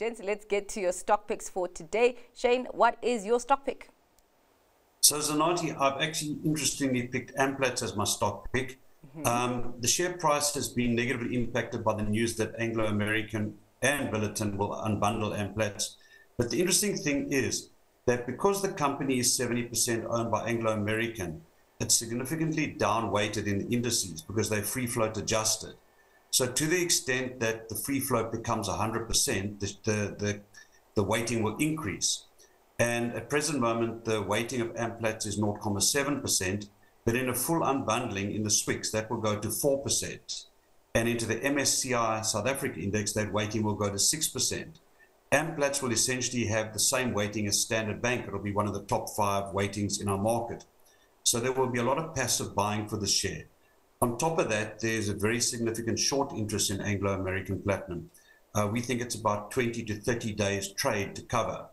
Gents, let's get to your stock picks for today. Shane, what is your stock pick? So Zanati, I've actually interestingly picked Amplats as my stock pick. Mm -hmm. um, the share price has been negatively impacted by the news that Anglo American and Billiton will unbundle Amplats. But the interesting thing is that because the company is 70% owned by Anglo American, it's significantly down weighted in the indices because they're free float adjusted. So to the extent that the free float becomes 100%, the, the, the, weighting will increase. And at present moment, the weighting of Amplats is 0.7%, but in a full unbundling in the SWIX, that will go to 4%. And into the MSCI South Africa index, that weighting will go to 6%. Amplats will essentially have the same weighting as Standard Bank. It'll be one of the top five weightings in our market. So there will be a lot of passive buying for the share. On top of that, there's a very significant short interest in Anglo American Platinum. Uh, we think it's about 20 to 30 days trade to cover.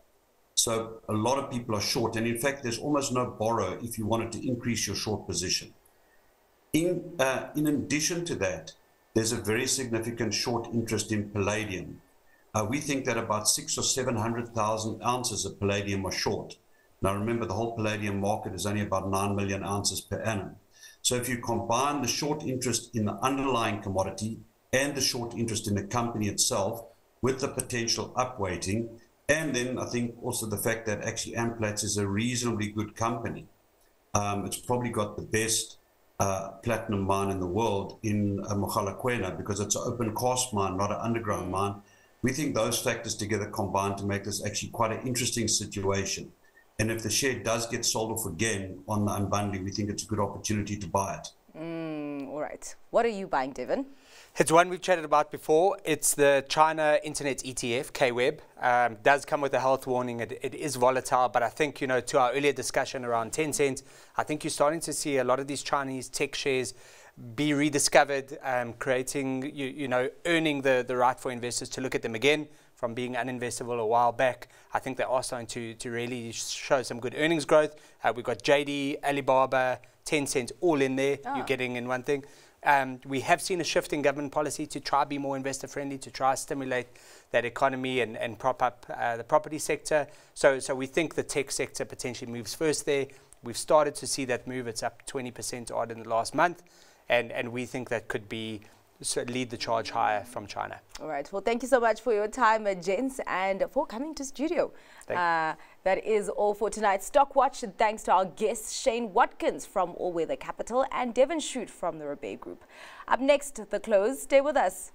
So a lot of people are short. And in fact, there's almost no borrow if you wanted to increase your short position. In, uh, in addition to that, there's a very significant short interest in palladium. Uh, we think that about six or 700,000 ounces of palladium are short. Now remember, the whole palladium market is only about 9 million ounces per annum. So if you combine the short interest in the underlying commodity and the short interest in the company itself with the potential upweighting, and then I think also the fact that actually Amplats is a reasonably good company. Um, it's probably got the best uh, platinum mine in the world in uh, Mogalakwena because it's an open cast mine, not an underground mine. We think those factors together combine to make this actually quite an interesting situation. And if the share does get sold off again on the unbundling, we think it's a good opportunity to buy it. Mm, all right. What are you buying, Devin? It's one we've chatted about before. It's the China Internet ETF, KWEB. Um, does come with a health warning. It, it is volatile, but I think, you know, to our earlier discussion around Tencent, I think you're starting to see a lot of these Chinese tech shares be rediscovered, um, creating, you, you know, earning the, the right for investors to look at them again from being uninvestable a while back. I think they are starting to, to really show some good earnings growth. Uh, we've got JD, Alibaba, Tencent all in there. Oh. You're getting in one thing. Um, we have seen a shift in government policy to try to be more investor friendly, to try to stimulate that economy and, and prop up uh, the property sector. So, so we think the tech sector potentially moves first there. We've started to see that move. It's up 20% odd in the last month. And, and we think that could be lead the charge higher from China. All right. Well, thank you so much for your time, uh, gents, and for coming to studio. Uh, that is all for tonight's Stock Watch. Thanks to our guests, Shane Watkins from All Weather Capital and Devin Shutte from the Rebay Group. Up next, The Close. Stay with us.